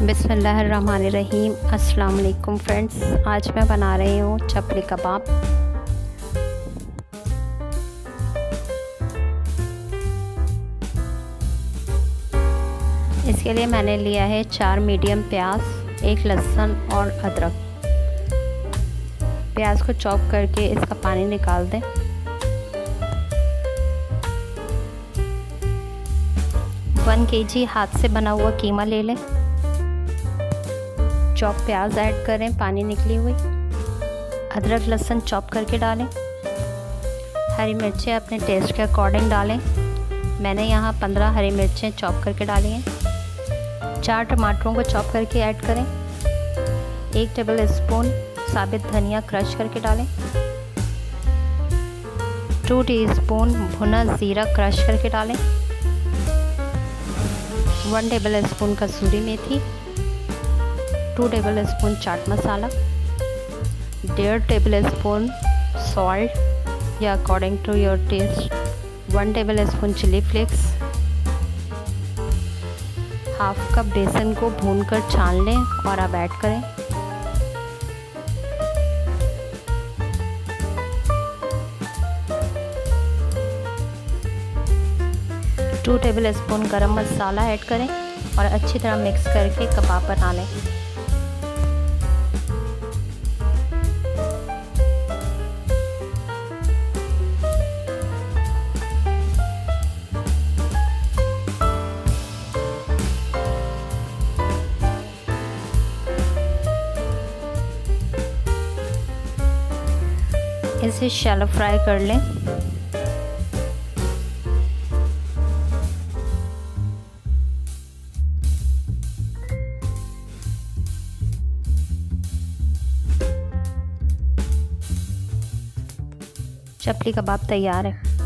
बिसमीम वालेकुम फ्रेंड्स, आज मैं बना रही हूँ चपली कबाब। इसके लिए मैंने लिया है चार मीडियम प्याज, एक लहसुन और अदरक। प्याज को चॉप करके इसका पानी निकाल दें। वन के जी हाथ से बना हुआ कीमा ले लें। चॉप प्याज ऐड करें, पानी निकली हुई। अदरक, लहसुन चॉप करके डालें। हरी मिर्चें अपने टेस्ट के अकॉर्डिंग डालें। मैंने यहाँ पंद्रह हरी मिर्चें चॉप करके डाली हैं। चार टमाटरों को चॉप करके ऐड करें। एक टेबल स्पून साबित धनिया क्रश करके डालें। टू टीस्पून भुना ज़ीरा क्रश करके डालें। One tablespoon kasuri methi. Two tablespoon chaat masala डेढ़ टेबल स्पून सॉल्ट या according to your taste one tablespoon chilli flakes half cup बेसन को भूनकर छान लें और अब ऐड करें। टू टेबल स्पून गरम मसाला ऐड करें और अच्छी तरह मिक्स करके कबाब बना लें। इसे शैलो फ्राई कर लें। चपली कबाब तैयार है।